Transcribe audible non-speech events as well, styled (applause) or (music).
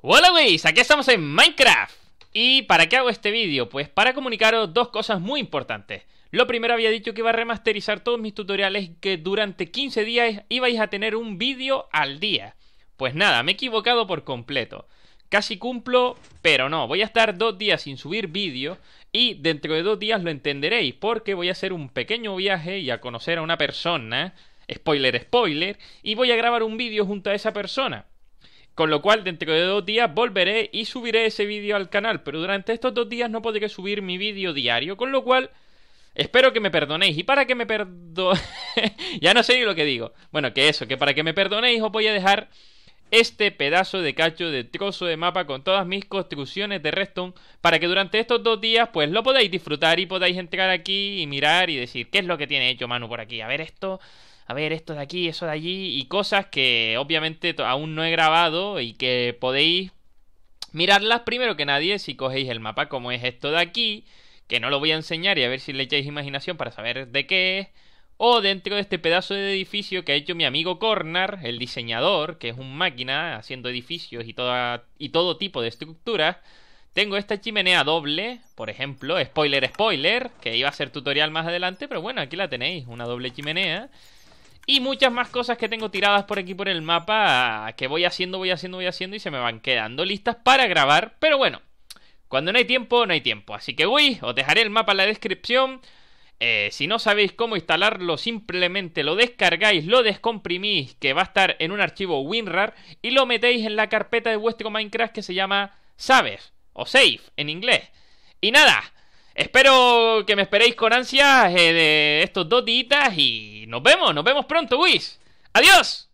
Hola Luis, aquí estamos en Minecraft. ¿Y para qué hago este vídeo? Pues para comunicaros dos cosas muy importantes. Lo primero había dicho que iba a remasterizar todos mis tutoriales y que durante 15 días ibais a tener un vídeo al día. Pues nada, me he equivocado por completo. Casi cumplo, pero no, voy a estar dos días sin subir vídeo y dentro de dos días lo entenderéis porque voy a hacer un pequeño viaje y a conocer a una persona, spoiler spoiler, y voy a grabar un vídeo junto a esa persona. Con lo cual, dentro de dos días volveré y subiré ese vídeo al canal. Pero durante estos dos días no podré subir mi vídeo diario. Con lo cual, espero que me perdonéis. Y para que me perdonéis... (laughs) ya no sé ni lo que digo. Bueno, que eso, que para que me perdonéis os voy a dejar este pedazo de cacho de trozo de mapa con todas mis construcciones de redstone para que durante estos dos días pues lo podáis disfrutar y podáis entrar aquí y mirar y decir qué es lo que tiene hecho Manu por aquí. A ver esto, a ver esto de aquí, eso de allí y cosas que obviamente aún no he grabado y que podéis mirarlas primero que nadie si cogéis el mapa como es esto de aquí, que no lo voy a enseñar y a ver si le echáis imaginación para saber de qué es. O dentro de este pedazo de edificio que ha hecho mi amigo Cornar, el diseñador, que es un máquina haciendo edificios y, toda, y todo tipo de estructuras, tengo esta chimenea doble, por ejemplo, spoiler spoiler, que iba a ser tutorial más adelante, pero bueno, aquí la tenéis, una doble chimenea. Y muchas más cosas que tengo tiradas por aquí por el mapa que voy haciendo, voy haciendo, voy haciendo y se me van quedando listas para grabar. Pero bueno, cuando no hay tiempo, no hay tiempo. Así que voy, os dejaré el mapa en la descripción. Eh, si no sabéis cómo instalarlo, simplemente lo descargáis, lo descomprimís, que va a estar en un archivo WinRAR, y lo metéis en la carpeta de vuestro Minecraft que se llama Sabes, o Save en inglés. Y nada, Espero que me esperéis con ansias eh, de estos dos días y nos vemos, nos vemos pronto, Wiz. ¡Adiós!